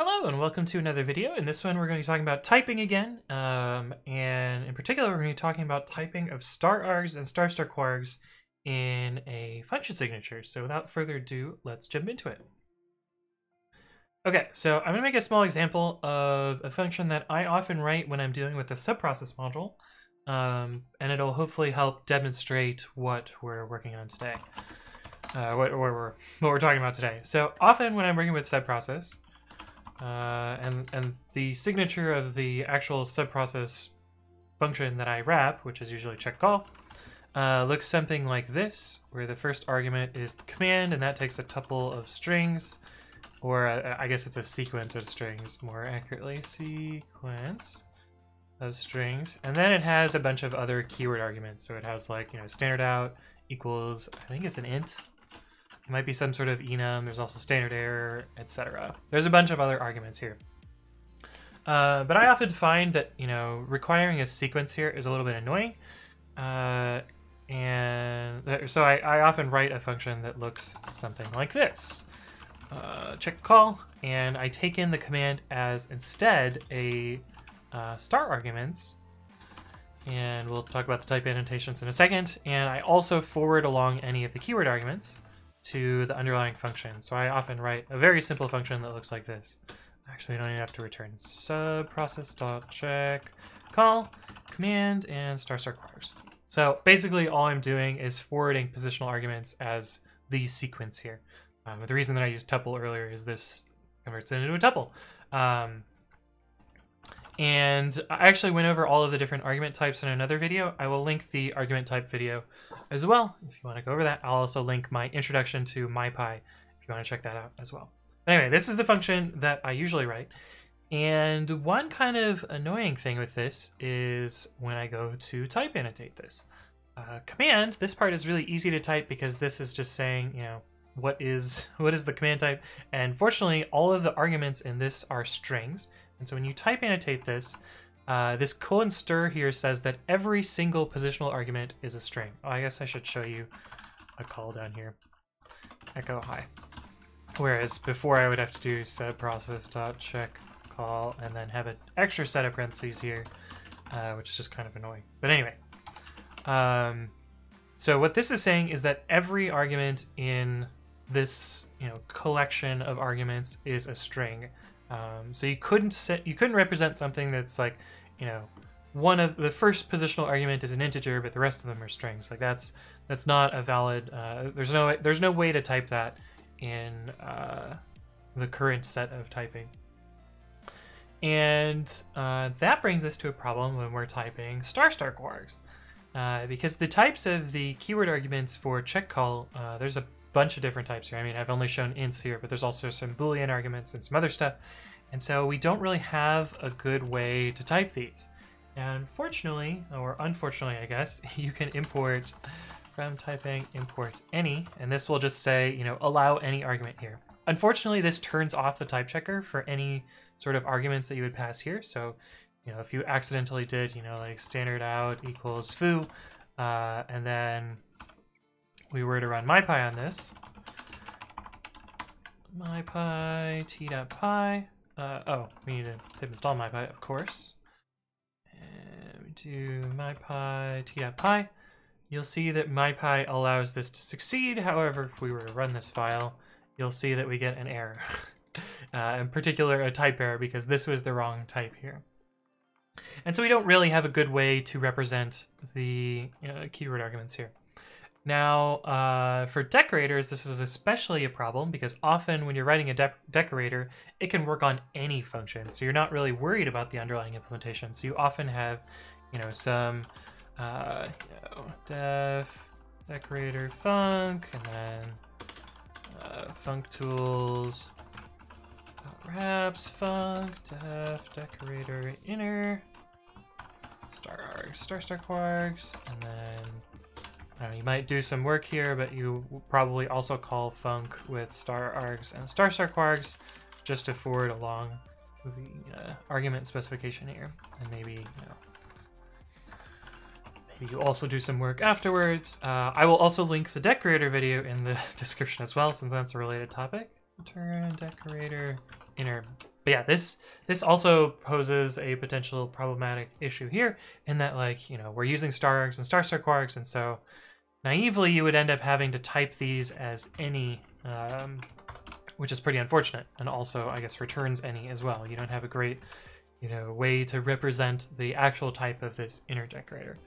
Hello and welcome to another video. In this one we're going to be talking about typing again, um, and in particular we're going to be talking about typing of star args and star star kwargs in a function signature. So without further ado, let's jump into it. Okay, so I'm going to make a small example of a function that I often write when I'm dealing with the subprocess module, um, and it'll hopefully help demonstrate what we're working on today, uh, what, what, we're, what we're talking about today. So often when I'm working with subprocess, uh, and, and the signature of the actual subprocess function that I wrap, which is usually check call, uh, looks something like this, where the first argument is the command, and that takes a tuple of strings, or a, I guess it's a sequence of strings, more accurately, sequence of strings, and then it has a bunch of other keyword arguments. So it has like, you know, standard out equals, I think it's an int, it might be some sort of enum. There's also standard error, etc. There's a bunch of other arguments here. Uh, but I often find that, you know, requiring a sequence here is a little bit annoying. Uh, and so I, I, often write a function that looks something like this. Uh, check call, and I take in the command as instead a uh, star arguments. And we'll talk about the type annotations in a second. And I also forward along any of the keyword arguments to the underlying function. So I often write a very simple function that looks like this. Actually, I don't even have to return subprocess.check call command and star star kwargs. So basically all I'm doing is forwarding positional arguments as the sequence here. Um, the reason that I used tuple earlier is this converts it into a tuple. Um, and I actually went over all of the different argument types in another video. I will link the argument type video as well if you want to go over that. I'll also link my introduction to MyPy if you want to check that out as well. Anyway, this is the function that I usually write. And one kind of annoying thing with this is when I go to type annotate this. Uh, command, this part is really easy to type because this is just saying, you know, what is what is the command type. And fortunately, all of the arguments in this are strings. And so when you type annotate this, uh, this colon str here says that every single positional argument is a string. Oh, I guess I should show you a call down here. Echo hi. Whereas before I would have to do subprocess dot check call and then have an extra set of parentheses here, uh, which is just kind of annoying. But anyway, um, so what this is saying is that every argument in this you know collection of arguments is a string. Um, so you couldn't set, you couldn't represent something that's like, you know, one of the first positional argument is an integer, but the rest of them are strings. Like that's that's not a valid. Uh, there's no there's no way to type that in uh, the current set of typing. And uh, that brings us to a problem when we're typing star star kwargs. Uh, because the types of the keyword arguments for check call, uh, there's a bunch of different types here. I mean, I've only shown ints here, but there's also some Boolean arguments and some other stuff. And so we don't really have a good way to type these. And fortunately, or unfortunately, I guess, you can import from typing import any, and this will just say, you know, allow any argument here. Unfortunately, this turns off the type checker for any sort of arguments that you would pass here. So, you know, if you accidentally did, you know, like standard out equals foo, uh, and then we were to run mypy on this, mypy t.py, uh, oh, we need to pip install mypy, of course. And we do mypy t.py. You'll see that mypy allows this to succeed. However, if we were to run this file, you'll see that we get an error. uh, in particular, a type error, because this was the wrong type here. And so we don't really have a good way to represent the know, keyword arguments here. Now, uh, for decorators, this is especially a problem because often when you're writing a de decorator, it can work on any function. So you're not really worried about the underlying implementation. So you often have, you know, some, uh, you know, def decorator func, and then uh, functools, wraps func def decorator inner, star star star kwargs and then know, you might do some work here, but you probably also call func with star args and star star kwargs just to forward along the uh, argument specification here. And maybe, you know, maybe you also do some work afterwards. Uh, I will also link the decorator video in the description as well, since that's a related topic. Return decorator inner but yeah, this this also poses a potential problematic issue here in that like you know we're using star args and star star kwargs, and so naively you would end up having to type these as any, um, which is pretty unfortunate, and also I guess returns any as well. You don't have a great you know way to represent the actual type of this inner decorator.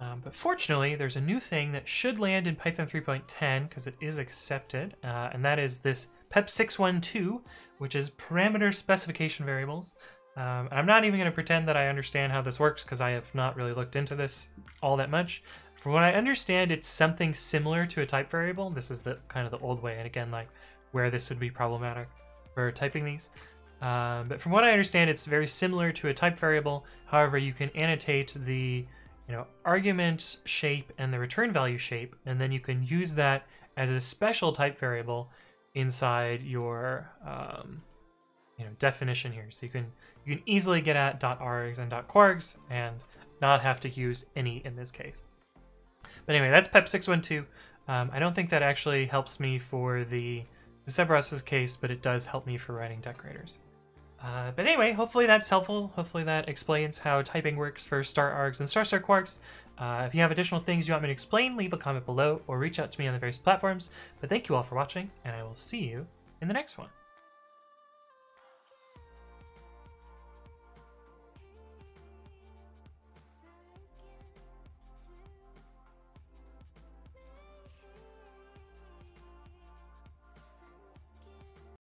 Um, but fortunately, there's a new thing that should land in Python 3.10 because it is accepted, uh, and that is this PEP612, which is parameter specification variables. Um, I'm not even going to pretend that I understand how this works because I have not really looked into this all that much. From what I understand, it's something similar to a type variable. This is the kind of the old way, and again, like where this would be problematic for typing these. Um, but from what I understand, it's very similar to a type variable. However, you can annotate the you know, argument shape and the return value shape, and then you can use that as a special type variable inside your um, you know definition here. So you can you can easily get at .args and .kwargs and not have to use any in this case. But anyway, that's PEP612. Um, I don't think that actually helps me for the, the case, but it does help me for writing decorators. Uh, but anyway, hopefully that's helpful. Hopefully that explains how typing works for star args and star star kwargs. Uh, if you have additional things you want me to explain, leave a comment below or reach out to me on the various platforms. But thank you all for watching, and I will see you in the next one.